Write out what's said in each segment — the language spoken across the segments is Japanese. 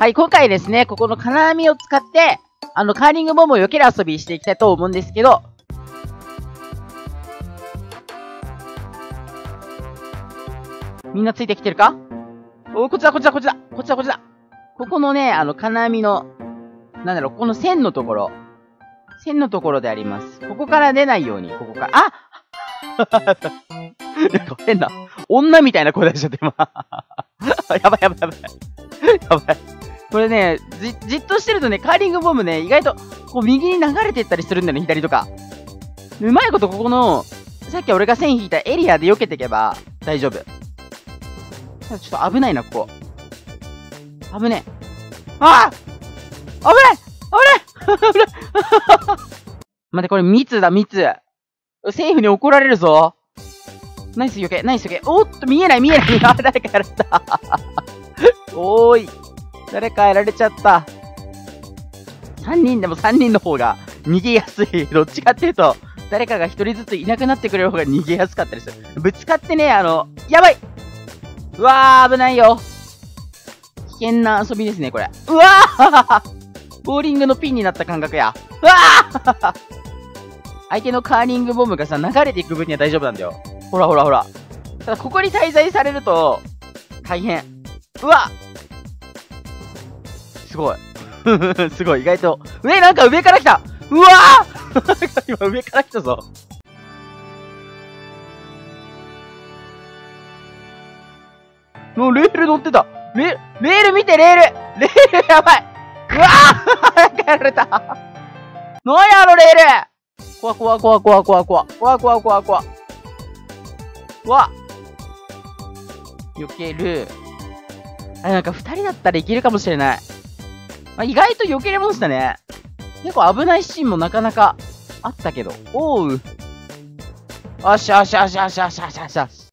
はい、今回ですね、ここの金網を使って、あの、カーリングボムを避ける遊びしていきたいと思うんですけど、みんなついてきてるか？おこっちだ、こっちだ、こっちだ、こっちだ、こっちだ。ここのね、あの、金網の、なんだろう、この線のところ。線のところであります。ここから出ないように、ここから。あ なんか変な、女みたいな声出しちゃって、今。やばいやばいやばい。やばい。これね、じ、じっとしてるとね、カーリングボムね、意外と、こう右に流れてったりするんだよね、左とか。うまいことここの、さっき俺が線引いたエリアで避けていけば大丈夫。ちょっと危ないな、ここ。危ねえ。ああ危ない危ない危ない待って、これ密だ、密。政府に怒られるぞ。ナイス避け、ナイス避け。おっと、見えない、見えない。あ、誰かやられた。おーい。誰かやられちゃった。3人でも3人の方が逃げやすい。どっちかっていうと、誰かが1人ずついなくなってくれる方が逃げやすかったりする。ぶつかってね、あの、やばいうわー、危ないよ。危険な遊びですね、これ。うわーボーリングのピンになった感覚や。うわー相手のカーリングボムがさ、流れていく分には大丈夫なんだよ。ほらほらほら。ただ、ここに滞在されると、大変。うわすごい。すごい、意外と。上、なんか上から来たうわー 今上から来たぞ。もうレール乗ってた。レ、レール見て、レールレールやばいうわーなんかやられた何やろ、レール怖怖怖怖怖怖怖怖怖怖わ避ける。あ、なんか二人だったらいけるかもしれない。あ、意外と避けれましたね。結構危ないシーンもなかなかあったけど。おう。よしよしよしよしよしよしよし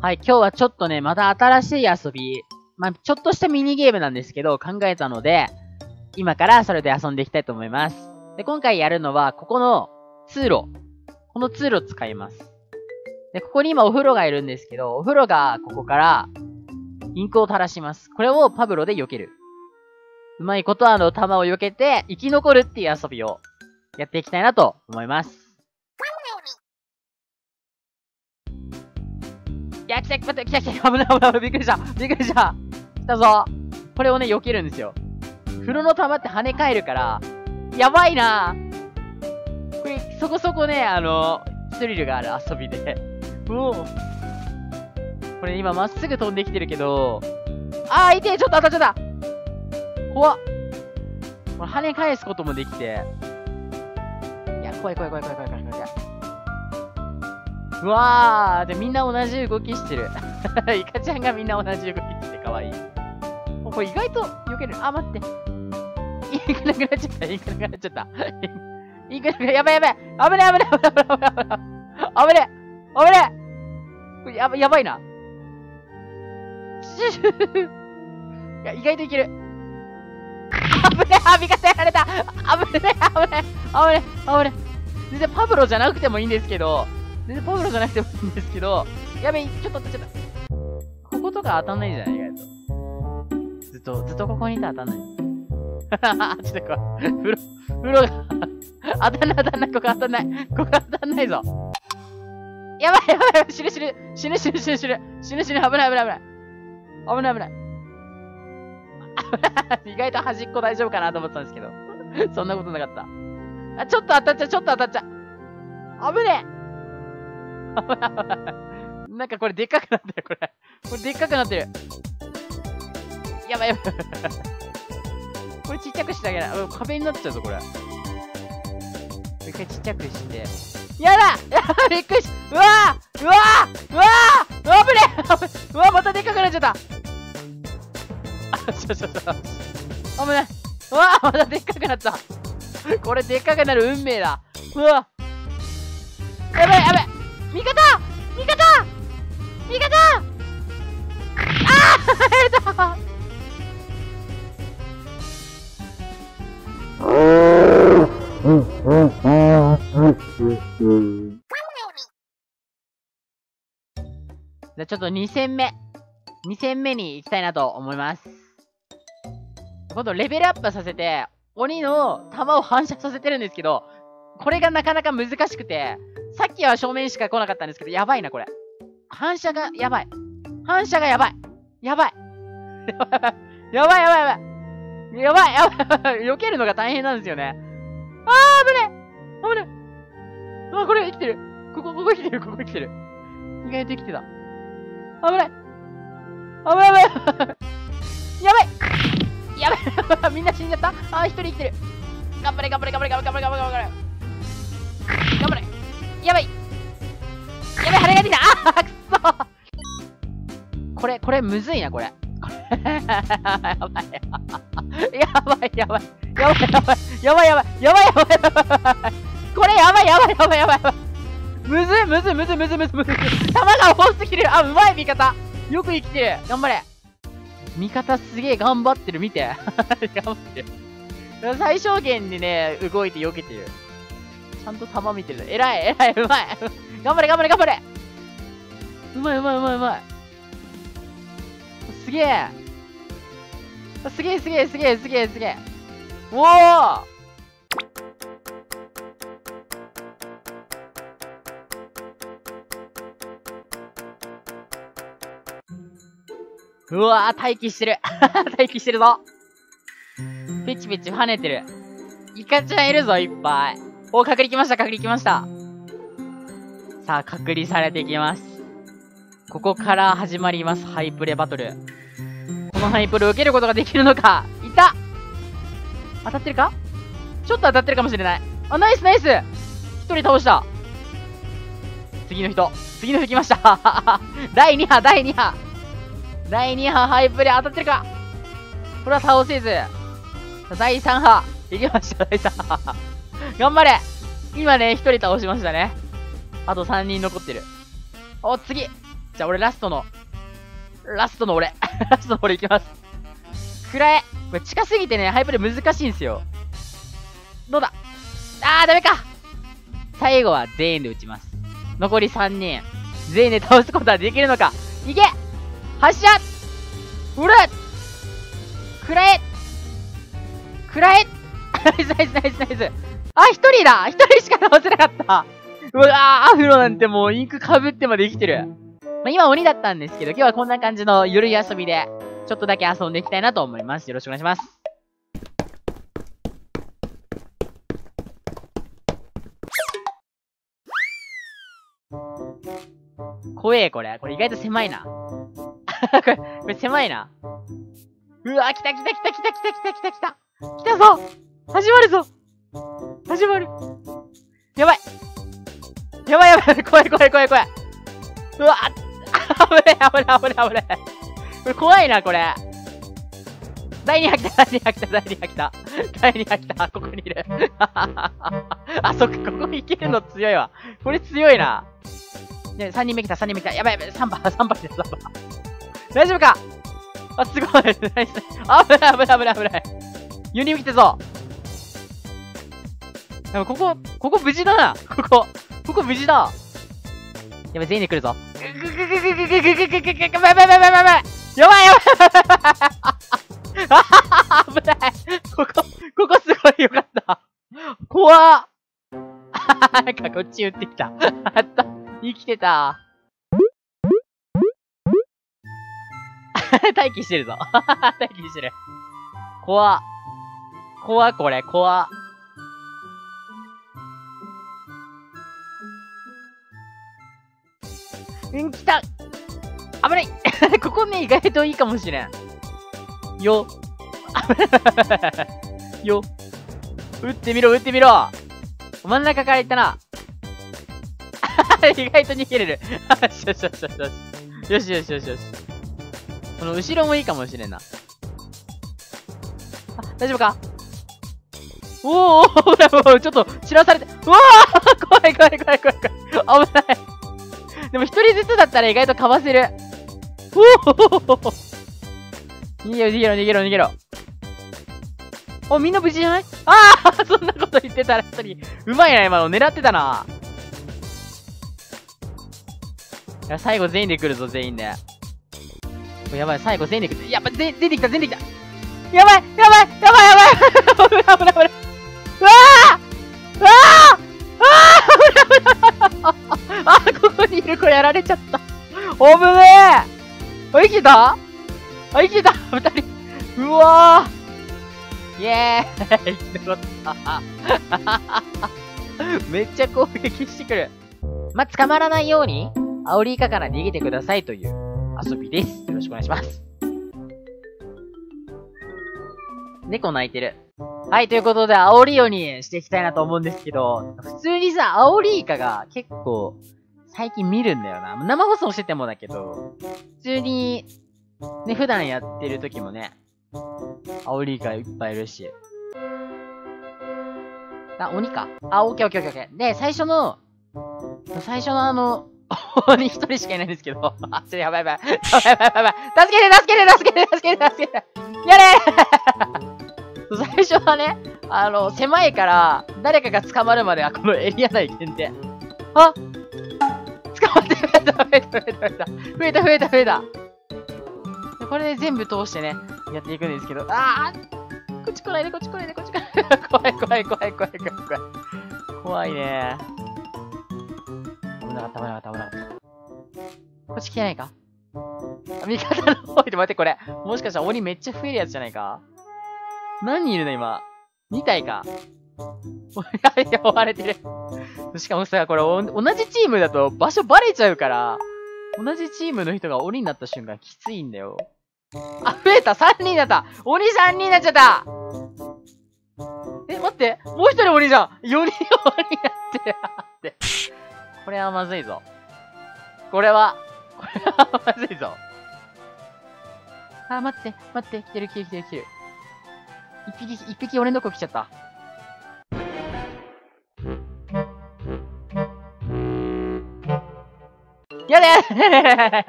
はい、今日はちょっとね、また新しい遊び、まあ、ちょっとしたミニゲームなんですけど、考えたので、今からそれで遊んでいきたいと思います。で、今回やるのは、ここの通路。この通路使います。で、ここに今お風呂がいるんですけど、お風呂がここから、インクを垂らします。これをパブロで避ける。うまいことあの、弾を避けて、生き残るっていう遊びをやっていきたいなと思います。いや、来た、待って、来た、来た、危ない、危ない、危ないびっくりした。びっくりした。来たぞ。これをね、避けるんですよ。風呂の玉って跳ね返るから、やばいなこれ、そこそこね、あの、スリルがある遊びで。もう、これ今まっすぐ飛んできてるけど、あー、痛いちょっと当たっちゃった怖っ。これ跳ね返すこともできて。いや、怖い怖い怖い怖い怖い。うわーで、みんな同じ動きしてる。イカちゃんがみんな同じ動きしてかわいい。これ意外と避ける。あ、待って。インクなくなっちゃった。インクなくなっちゃった。インクなくなっやばいやばい。危ね危ね危ね危ね危ね。危ね危ねこれやばやばいな。いや、意外といける。危ねあ、味方やられた危ね危ね危ね危ね全然パブロじゃなくてもいいんですけど、全然パブロじゃなくてもいいんですけど、やべえ、ちょっと、ちょっと。こことか当たんないじゃない意外と。ずっと、ずっとここにいたら当たんない。ちょっとこれ、風呂、風呂が 当たんない当たんない、ここ当たんない。ここ当たんないぞ。やばいやばいやばい、死ぬ死ぬ、死ぬ死ぬ死ぬ死ぬ、死ぬ死ぬ、危ない危ない危ない。危ない危ない。意外と端っこ大丈夫かなと思ったんですけど。そんなことなかった。あ、ちょっと当たっちゃう、ちょっと当たっちゃう。危ねえ なんかこれでっかくなってる、これ。これでっかくなってる。やばいやばい。これちっちゃくしてあげない。壁になっちゃうぞ、これ。一回ちっちゃくして。やだやば びっくりしうわうわうわーうわぶね うわまたでっかくなっちゃったあ、ちょちょちょ。危ない。うわまたでっかくなった。これでっかくなる運命だ。うわやばいやばいじゃあちょっと2戦目。2戦目に行きたいなと思います。今度レベルアップさせて、鬼の弾を反射させてるんですけど、これがなかなか難しくて、さっきは正面しか来なかったんですけど、やばいな、これ。反射がやばい。反射がやばい。やばい。やばいやばいやばい。やばいやばい。避けるのが大変なんですよね。あー、危ね危ねあ、これ生きてる。ここ、ここ生きてる、ここ生きてる。意外と生きてた。危ない。危ない、危ない。やばい。やばい。みんな死んじゃったあー、一人生きてる。頑張れ、頑張れ、頑張れ、頑張れ、頑張れ、頑張れ。頑張れ。やばい。やばい、羽が出た。あー、くそこれ、これ、むずいな、これ。これやばい。やばい。やばい、やばい。やばい、やばい。やばい、やばい。やばい、やばい、やばい。これ、やばい、やばい、やばい、やばい。むずい、むずい、むずい、むずい、むずい、むずい。弾が多すぎる。あ、うまい、味方。よく生きてる。頑張れ。味方すげえ頑張ってる、見て。頑張ってる。最小限でね、動いて避けてる。ちゃんと弾見てる。偉い、偉い、うまい。頑張れ、頑張れ、頑張れ。うまい、うまい、うまい、うまい。すげえ。すげえ、すげえ、すげえ、すげえ、すげえ。おーうわー、待機してる。待機してるぞ。ペチペチ跳ねてる。イカちゃんいるぞ、いっぱい。お、隔離来ました、隔離来ました。さあ、隔離されていきます。ここから始まります、ハイプレバトル。このハイプレを受けることができるのかいた当たってるか？ちょっと当たってるかもしれない。あ、ナイスナイス一人倒した。次の人。次の人来ました。第2波、第2波。第2波ハイプレ当たってるか？これは倒せず。第3波。いきました、第3波。頑張れ今ね、1人倒しましたね。あと3人残ってる。お、次じゃあ俺ラストの、ラストの俺。ラストの俺いきます。くらえこれ近すぎてね、ハイプレ難しいんですよ。どうだ？あー、ダメか最後は全員で撃ちます。残り3人。全員で倒すことはできるのか？いけ発射うらくらえくらえナイスナイスナイスナイスあ、一人だ一人しか倒せなかったうわー、アフロなんてもうインク被ってまで生きてる。まあ、今鬼だったんですけど、今日はこんな感じのゆるい遊びで、ちょっとだけ遊んでいきたいなと思います。よろしくお願いします。怖え、これ。これ意外と狭いな。これ、これ狭いな。うわ、来た来た来た来た来た来た来た来た。来たぞ始まるぞ始まる。やばい。やばいやばい。怖い怖い怖い怖い。うわ、危ない危ない危ない危ない。これ怖いな、これ。第2波来た、第2波来た、第2波来た。第2波来た、ここにいる。あ、そっか、ここに行けるの強いわ。これ強いな。ね、3人目来た、3人目来た。やばいやばい、3番、3番です、3番。大丈夫か？あ、すごい。危ない、危ない、危ない、危ない。4人来てぞ。でもここ、ここ無事だな。ここ。ここ無事だ。やばい、全員で来るぞ。やばい、やばい、やばい、やばい。やばい、やばい、やばい、やばい。危ない。ここ、ここすごいよかった。怖っ。なんかこっち撃ってきた。あった。生きてた。待機してるぞ。待機してる。怖。怖これ、怖。うん、来た危ない ここね、意外といいかもしれん。よ。よ。撃ってみろ、撃ってみろ真ん中から行ったな。意外と逃げれる。よしよしよしよし。よしよしよしよし。この後ろもいいかもしれんな。あ、大丈夫か？おーおーおーちょっと散らされて。うわー怖い怖い怖い怖い怖い。危ない。でも一人ずつだったら意外とかわせる。おお逃げろ、逃げろ、逃げろ、逃げろ。お、みんな無事じゃない？ああそんなこと言ってたら一人、うまいな、今の。狙ってたな。いや、最後全員で来るぞ、全員で。やばい、最後全員で。やばい、出てきた、出てきた。やばい、やばい、やばい、やばい。危ない、危ない、危ない。うわあうわああああここにいる子やられちゃった。おぶねえあ、生きたあ、生きた二人。うわーイェーイ生き残っためっちゃ攻撃してくる。まあ捕まらないように、アオリイカから逃げてくださいという遊びです。よろしくお願いします。猫泣いてる。はい、ということで、アオリオにしていきたいなと思うんですけど、普通にさ、アオリイカが結構、最近見るんだよな。生放送しててもだけど、普通に、ね、普段やってる時もね、アオリイカいっぱいいるし。あ、鬼か。あ、オッケーオッケーオッケーオッケー。で、最初の、最初のあの、鬼 一人しかいないんですけど。あ、ちょ、やばいやばい。やばいやばいやばい。助けて助けて助けて助けて助けてやれ 最初はね、あの、狭いから、誰かが捕まるまではこのエリア内限定。あ捕まって増えた増えた増えた増えた増えた増えた増えたこれで全部通してね、やっていくんですけど、あーこっち来ないで、こっち来ないで、こっち来ないで。怖い怖い怖い怖い怖い怖い。怖いねなかった危なかった危なかった。こっち来てないか？味方の方で待って、これ。もしかしたら鬼めっちゃ増えるやつじゃないか？何人いるの今？2体か。やべや、追われてる。しかもさ、これ同じチームだと場所バレちゃうから、同じチームの人が鬼になった瞬間きついんだよ。あ、増えた !3 人だった鬼3人になっちゃったえ、待ってもう一人鬼じゃん !4 人鬼になってって。これはまずいぞ。これは、これはまずいぞ。あ、待って、待って、来てる来てる来てる来てる。一匹、一匹俺のとこ来ちゃった。やだやだやだやだやだ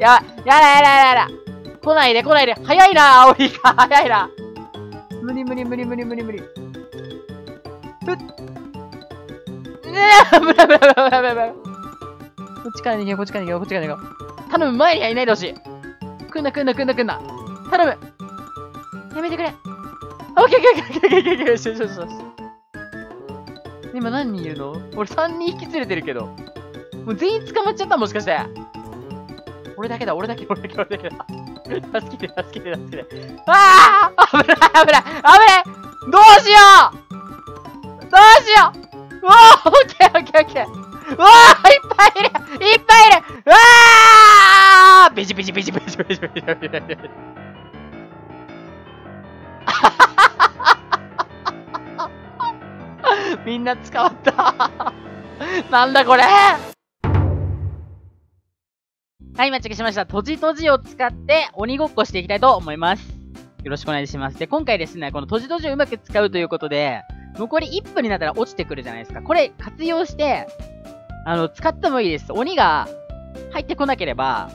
やだ来ないで来ないで早いな青いが早いな無理無理無理無理無理無理ふっえ危ない危ない危ない危ないこっちから逃げようこっちから逃げようこっちから逃げよう。頼む前にはいないでほしい。来んな来んな来んな来んな。頼む。やめてくれ。オッケーオッケーオッケーオッケーオッケー。オッケーよしよしよしよし。今何人いるの？俺3人引き連れてるけど。もう全員捕まっちゃったもしかして。俺だけだ、俺だけ、俺だけ、俺だけだ。助けて、助けて、助けて。ああ危ない、危ない、危ない。どうしよう！どうしよう！わーオッケー、オッケー、オッケー。わーいっぱいいるいっぱいいるわービジビジビジビジビジビジビジビジ。みんな捕まったなんだこれはい、間違えしました。とじとじを使って鬼ごっこしていきたいと思います。よろしくお願いします。で、今回ですね、このとじとじをうまく使うということで、残り1分になったら落ちてくるじゃないですか。これ活用して、あの、使ってもいいです。鬼が入ってこなければ、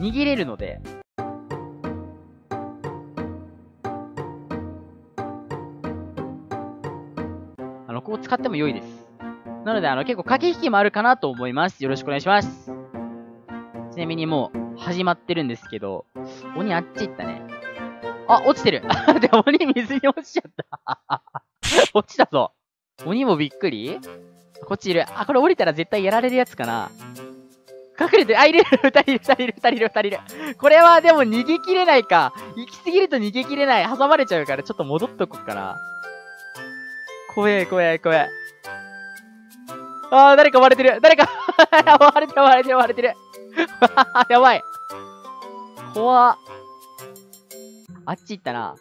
逃げれるので。あの、ここ使っても良いです。なので、あの、結構駆け引きもあるかなと思います。よろしくお願いします。ちなみにもう始まってるんですけど、鬼あっち行ったね。あ、落ちてる で鬼水に落ちちゃった 落ちたぞ。鬼もびっくり？こっちいる。あ、これ降りたら絶対やられるやつかな。隠れて、あ、いる 二人いる、二人いる、二人いる、二人いる。これはでも逃げ切れないか。行き過ぎると逃げ切れない。挟まれちゃうから、ちょっと戻っとこっかな。怖え、怖え、怖え。あー、誰か割れてる。誰か 割れてる、割れてる、割れてる。やばい。怖っ。あっち行ったな。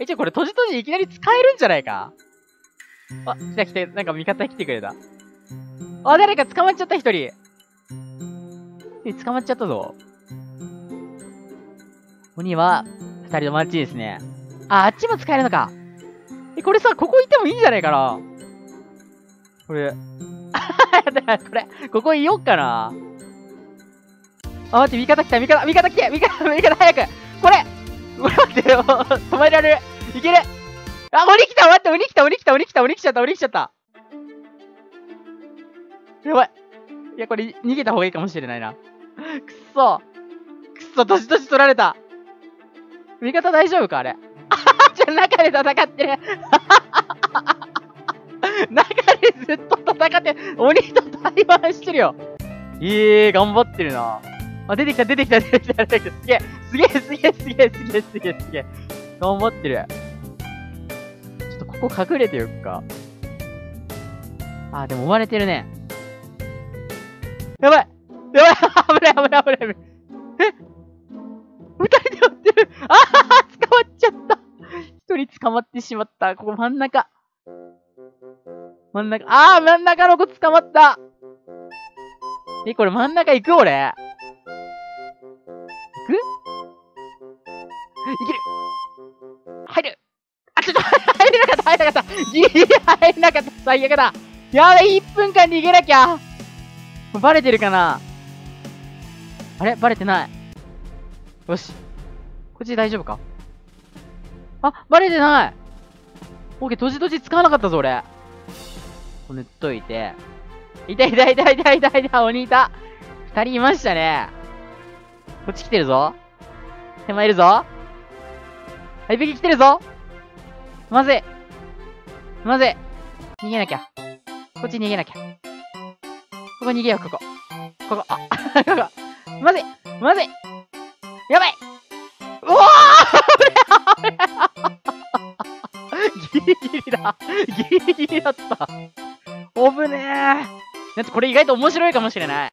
え、ちょ、これ、閉じ閉じいきなり使えるんじゃないか？あ、来た来た、なんか味方来てくれた。あ、誰か捕まっちゃった、一人。え、捕まっちゃったぞ。鬼は、二人ともあっちですね。あ、あっちも使えるのか。え、これさ、ここ行ってもいいんじゃないかなこれ。これ、ここいよっかなあ、待って、味方来た、味方、味方来て、味方、味方早くこれこれ 待ってよ。止められる。いける。あ、鬼来た待って、鬼来た、鬼来た、鬼来た、鬼来ちゃった、鬼来ちゃった。やばい。いや、これ、逃げた方がいいかもしれないな。くっそ。くっそ、年々取られた。味方大丈夫かあれ？あ はじゃ、中で戦ってる。中でずっと戦って、鬼と対話してるよ。ええー、頑張ってるな。あ、出てきた、出てきた、出てきた、出てきた。すげえ、すげえ、すげえ、すげえ、すげえ、すげえ。頑張ってる。ここ隠れてよっか。あ、でも追われてるね。やばいやばい危ない危ない危ない危ない。え？二人で追ってるああ捕まっちゃった一人捕まってしまった。ここ真ん中。真ん中。ああ真ん中の子捕まったえ、これ真ん中行く？俺行。く？いける入れなかったかったギリ入れなかった最悪だやべ、1分間逃げなきゃバレてるかなあれ？バレてない。よし。こっち大丈夫か？あ、バレてないオッケー、閉じ閉じ使わなかったぞ、俺。塗っといて。いたいたいたいたいたいた、鬼いた。二人いましたね。こっち来てるぞ。手前いるぞ。はい、べき来てるぞ。まずい。まずい。逃げなきゃ。こっち逃げなきゃ。ここ逃げよう、ここ。ここ、あ、ここ。まずい。まずい。やばいうわーギリギリだ。ギリギリだった。おぶねー。だってこれ意外と面白いかもしれない。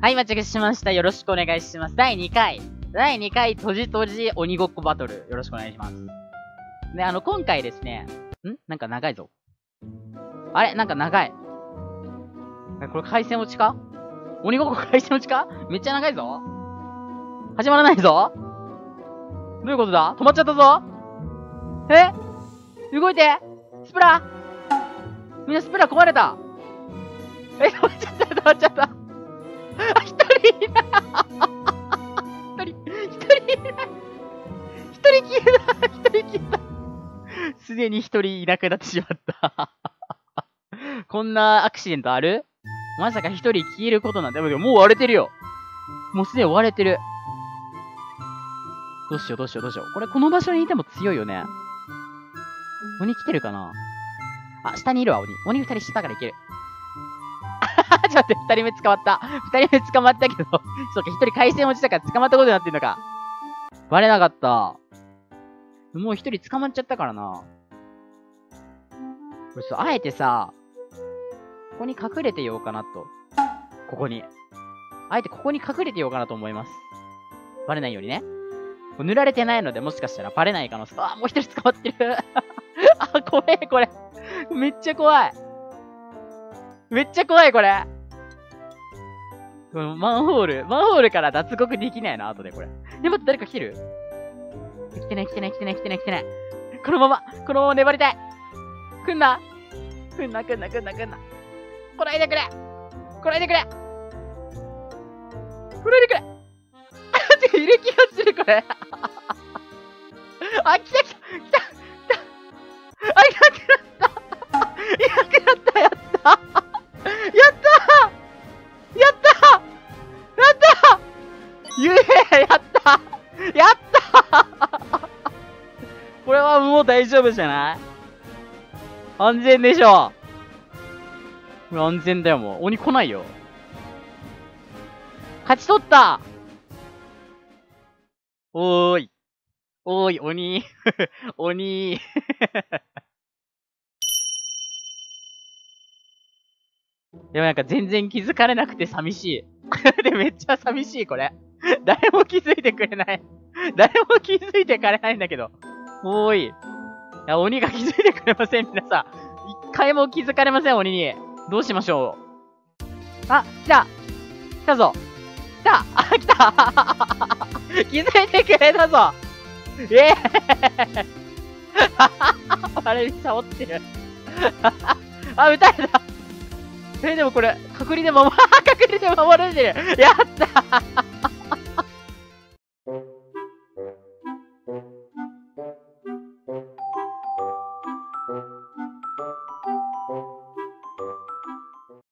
はい、待ち受けしました。よろしくお願いします。第2回。第2回、とじとじ鬼ごっこバトル。よろしくお願いします。で、あの、今回ですね、ん？なんか長いぞ。あれ？なんか長い。これ回線落ちか？鬼ごっこ回線落ちか？めっちゃ長いぞ。始まらないぞ。どういうことだ？止まっちゃったぞ。え？動いて。スプラみんなスプラ壊れた。え、止まっちゃった、止まっちゃった。一人いない。一人、一人いない。一人消えた。一人消えた。すでに一人いなくなってしまった こんなアクシデントある？まさか一人消えることなんて、もう割れてるよ。もうすでに割れてる。どうしようどうしようどうしよう。これこの場所にいても強いよね。鬼来てるかな？あ、下にいるわ、鬼。鬼二人下からいける。ちょっと待って、二人目捕まった。二人目捕まったけどそうか、一人回線落ちたから捕まったことになってんのか。バレなかった。もう一人捕まっちゃったからな。これそう、あえてさ、ここに隠れてようかなと。ここに。あえてここに隠れてようかなと思います。バレないようにね。塗られてないので、もしかしたらバレない可能性。あ、もう一人捕まってる あ、怖え、これ。めっちゃ怖い。めっちゃ怖い、これ。このマンホール、マンホールから脱獄できないな、後でこれ。で、待って、誰か来てる？来てない、来てない、来てない、来てない、来てない。このまま、このまま粘りたい。来んな。来んな、来んな、来んな、来んな。来ないでくれ。来ないでくれ。来ないでくれ。あっている気がする、これ。あ、来た来た来た。来たあ、いなくなった。いなくなった。やった。やった。やった。やった。ゆえやった。やった。これはもう大丈夫じゃない？安全でしょこれ安全だよ、もう。鬼来ないよ。勝ち取ったおーい。おーい、鬼。鬼。でもなんか全然気づかれなくて寂しい。で、めっちゃ寂しい、これ。誰も気づいてくれない。誰も気づいてかれないんだけど。おーい。や、鬼が気づいてくれません、皆さん。一回も気づかれません、鬼に。どうしましょう。あ、来た。来たぞ。来た。あ、来た。気づいてくれたぞ。ええ。ー、あれ、サボってる。あ、撃たれた。え、でもこれ、隔離で守、隔離で守られてる。やった。